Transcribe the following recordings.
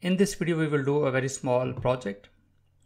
In this video, we will do a very small project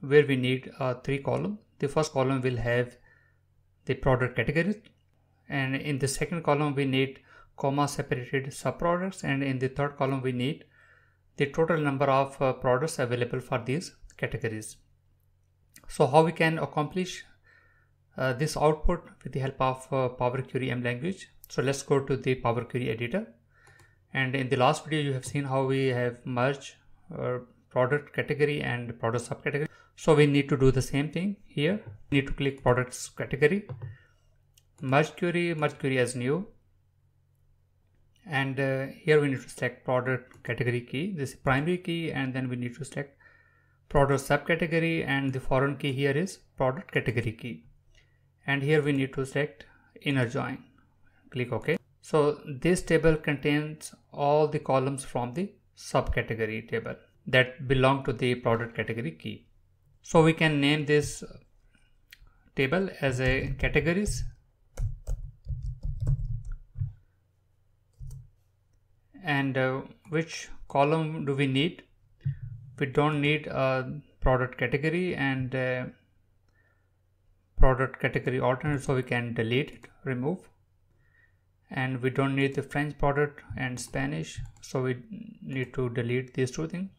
where we need uh, three column. The first column will have the product categories and in the second column we need comma separated subproducts and in the third column we need the total number of uh, products available for these categories. So how we can accomplish uh, this output with the help of uh, Power Query M language. So let's go to the Power Query editor. And in the last video, you have seen how we have merged uh, product category and product subcategory. So we need to do the same thing here. We need to click products category, merge query, merge query as new. And uh, here we need to select product category key. This is primary key and then we need to select product subcategory and the foreign key here is product category key and here we need to select inner join click ok so this table contains all the columns from the subcategory table that belong to the product category key. So we can name this table as a categories and uh, which column do we need? We don't need a product category and product category alternate so we can delete it remove and we don't need the French product and Spanish so we need to delete these two things.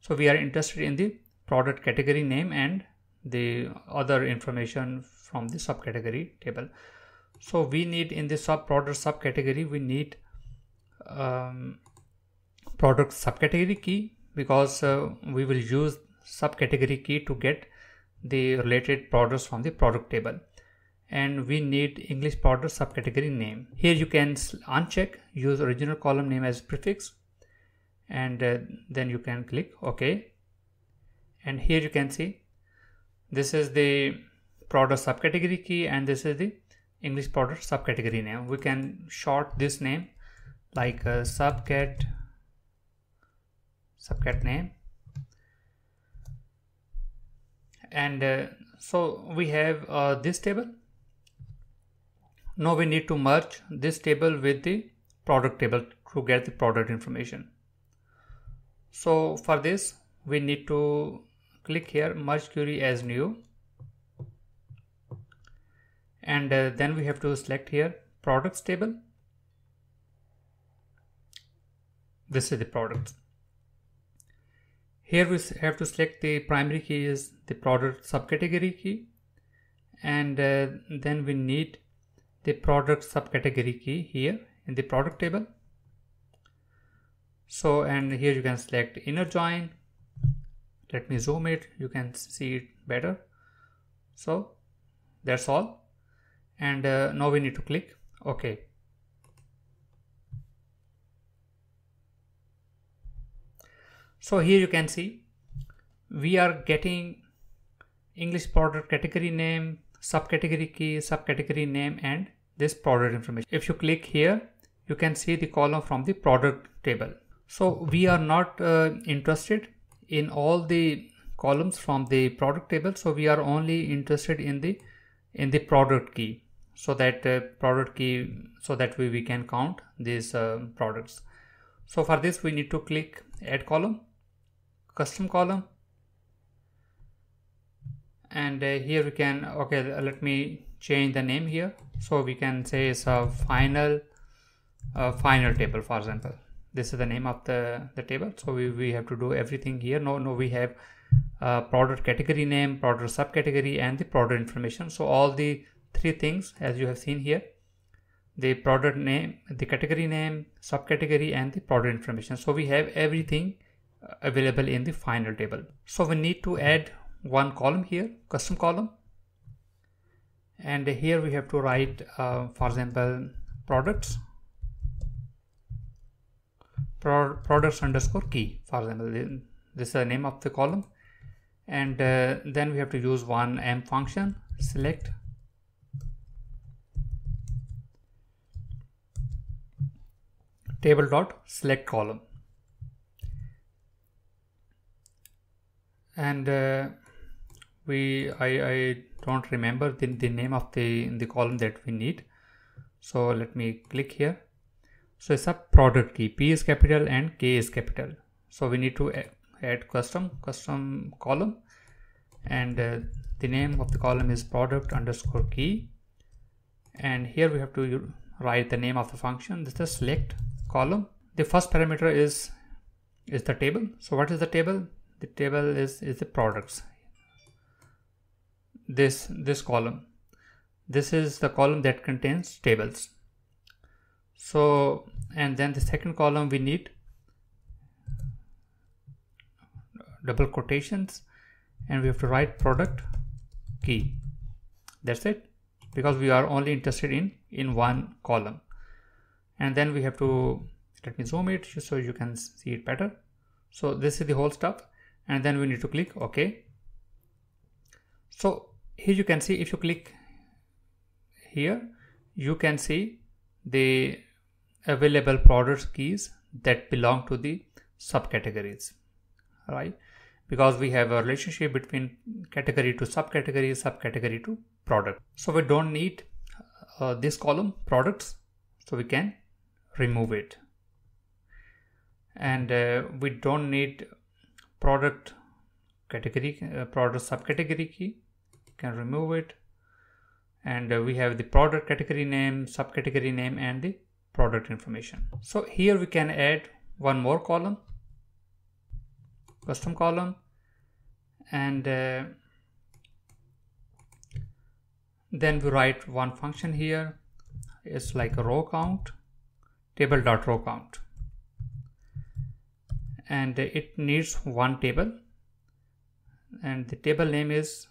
So we are interested in the product category name and the other information from the subcategory table. So we need in the sub product subcategory we need um, product subcategory key because uh, we will use subcategory key to get the related products from the product table and we need English product subcategory name. Here you can uncheck use original column name as prefix and uh, then you can click OK and here you can see this is the product subcategory key and this is the English product subcategory name. We can short this name like uh, subcat subcat name and uh, so we have uh, this table now we need to merge this table with the product table to get the product information. So for this we need to click here merge query as new. And uh, then we have to select here products table. This is the product. here we have to select the primary key is the product subcategory key. And uh, then we need the product subcategory key here in the product table. So and here you can select inner join. Let me zoom it, you can see it better. So that's all and uh, now we need to click OK. So here you can see we are getting English product category name, subcategory key, subcategory name and this product information. If you click here, you can see the column from the product table. So we are not uh, interested in all the columns from the product table. So we are only interested in the in the product key so that uh, product key so that we, we can count these uh, products. So for this we need to click add column custom column and uh, here we can okay let me change the name here. So we can say it's a final uh, final table for example. This is the name of the the table. So we, we have to do everything here. No no we have uh, product category name product subcategory and the product information. So all the three things as you have seen here the product name the category name subcategory and the product information. So we have everything available in the final table. So we need to add one column here, custom column. And here we have to write, uh, for example, products, pro products underscore key, for example, this is the name of the column. And uh, then we have to use one M function, select table dot select column and uh, we I, I don't remember the, the name of the the column that we need. So let me click here. So it's a product key p is capital and k is capital. So we need to add custom custom column. And uh, the name of the column is product underscore key. And here we have to write the name of the function. This is select column. The first parameter is is the table. So what is the table? The table is is the products this this column. This is the column that contains tables. So and then the second column we need double quotations and we have to write product key. That's it because we are only interested in in one column. And then we have to let me zoom it so you can see it better. So this is the whole stuff and then we need to click ok. So here you can see if you click here you can see the available product keys that belong to the subcategories right? Because we have a relationship between category to subcategory subcategory to product. So we don't need uh, this column products so we can remove it. And uh, we don't need product category uh, product subcategory key can remove it. And uh, we have the product category name subcategory name and the product information. So here we can add one more column custom column. And uh, then we write one function here. It's like a row count table dot row count. And it needs one table. And the table name is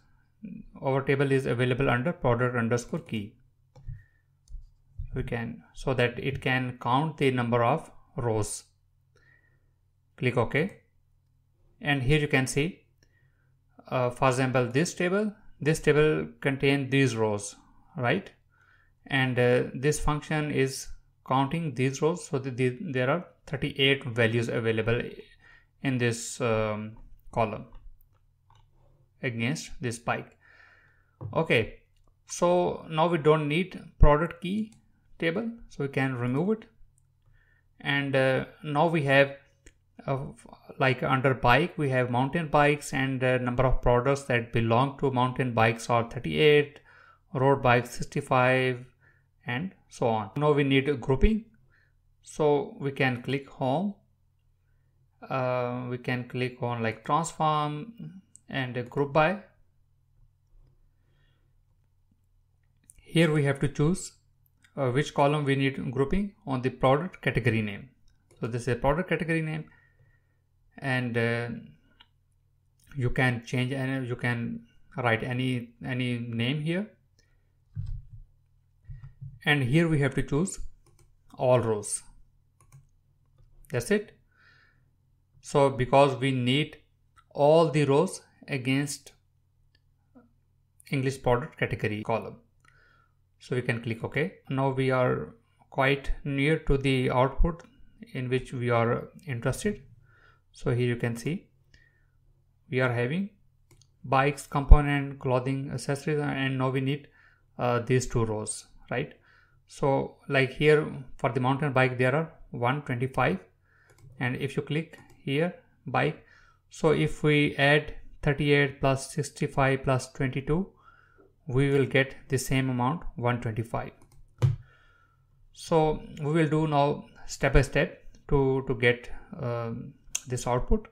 our table is available under product underscore key. We can so that it can count the number of rows. Click ok. And here you can see uh, for example this table this table contain these rows right? And uh, this function is counting these rows so that the, there are 38 values available in this um, column against this bike okay so now we don't need product key table so we can remove it. And uh, now we have uh, like under bike we have mountain bikes and uh, number of products that belong to mountain bikes are 38 road bikes 65 and so on. Now we need a grouping. So we can click home. Uh, we can click on like transform and group by here we have to choose uh, which column we need grouping on the product category name. So this is a product category name and uh, you can change and you can write any any name here. And here we have to choose all rows. That's it. So because we need all the rows against English product category column so we can click OK. Now we are quite near to the output in which we are interested. So here you can see we are having bikes component clothing accessories and now we need uh, these two rows right? So like here for the mountain bike there are 125 and if you click here bike so if we add 38 plus 65 plus 22 we will get the same amount 125 so we will do now step by step to to get um, this output.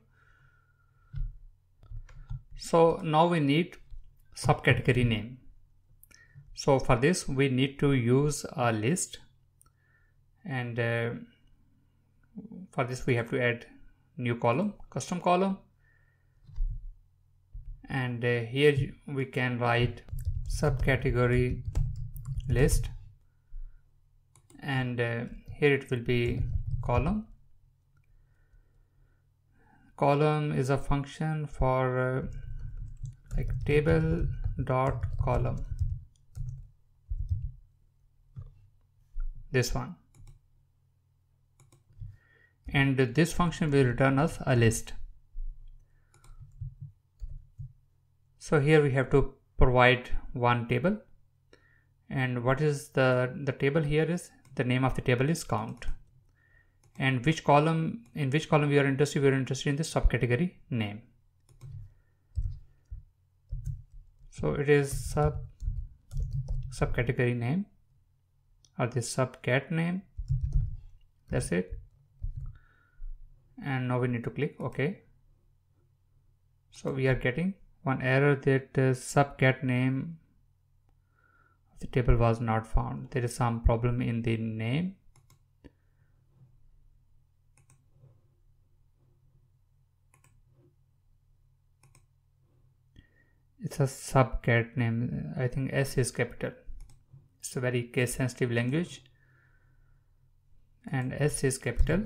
So now we need subcategory name. So for this we need to use a list and uh, for this we have to add new column custom column. And uh, here we can write subcategory list. And uh, here it will be column. Column is a function for uh, like table dot column. This one. And this function will return us a list. So here we have to provide one table. And what is the the table here is the name of the table is count. And which column in which column we are interested we are interested in the subcategory name. So it is sub subcategory name or the subcat name. That's it. And now we need to click ok. So we are getting one error that uh, subcat name of the table was not found. There is some problem in the name. It's a subcat name. I think s is capital. It's a very case sensitive language. And s is capital.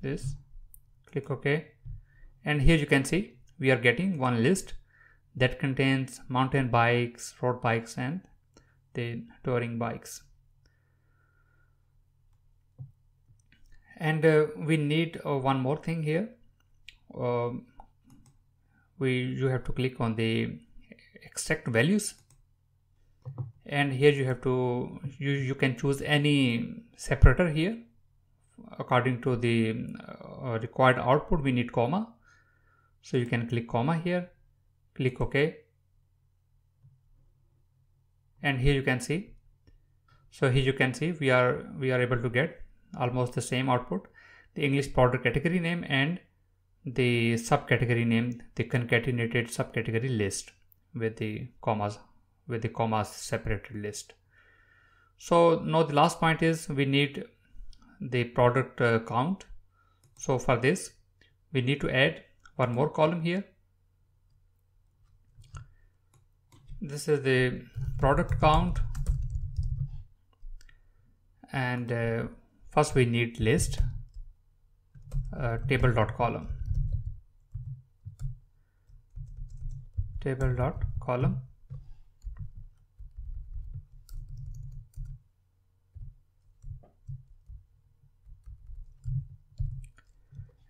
This. Click ok. And here you can see we are getting one list that contains mountain bikes road bikes and the touring bikes. And uh, we need uh, one more thing here. Uh, we you have to click on the extract values. And here you have to you, you can choose any separator here according to the uh, required output. We need comma. So you can click comma here click ok. And here you can see. So here you can see we are we are able to get almost the same output. The english product category name and the subcategory name the concatenated subcategory list with the commas with the commas separated list. So now the last point is we need the product uh, count. So for this we need to add one more column here this is the product count. And uh, first we need list uh, table dot column table dot column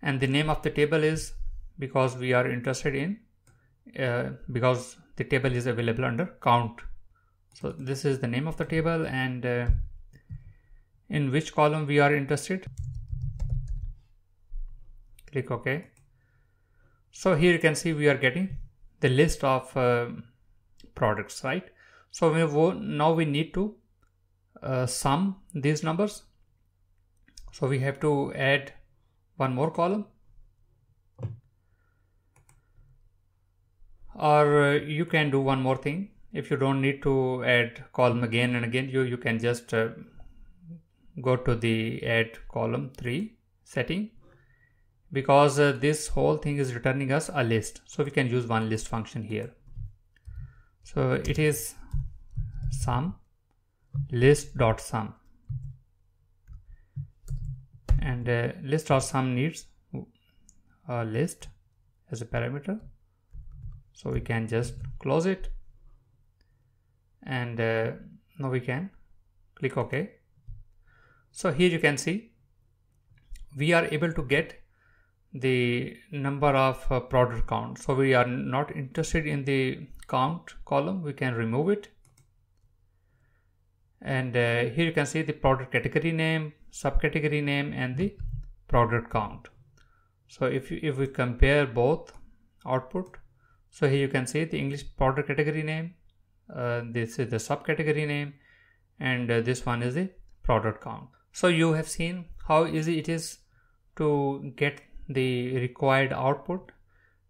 and the name of the table is because we are interested in uh, because the table is available under count. So this is the name of the table and uh, in which column we are interested? Click ok. So here you can see we are getting the list of uh, products right? So we now we need to uh, sum these numbers. So we have to add one more column or uh, you can do one more thing. If you don't need to add column again and again you you can just uh, go to the add column 3 setting. Because uh, this whole thing is returning us a list. So we can use one list function here. So it is sum list dot sum and uh, list dot sum needs a list as a parameter so we can just close it. And uh, now we can click ok. So here you can see we are able to get the number of uh, product count. So we are not interested in the count column. We can remove it. And uh, here you can see the product category name subcategory name and the product count. So if you, if we compare both output so here you can see the english product category name uh, this is the subcategory name and uh, this one is the product count so you have seen how easy it is to get the required output.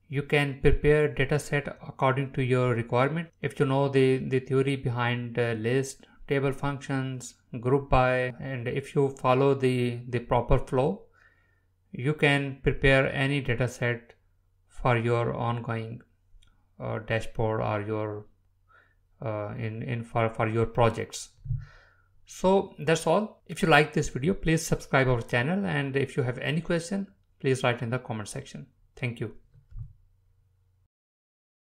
You can prepare data set according to your requirement. If you know the the theory behind uh, list table functions group by and if you follow the the proper flow you can prepare any data set for your ongoing uh, dashboard or your uh, in in for for your projects so that's all if you like this video please subscribe our channel and if you have any question please write in the comment section. Thank you.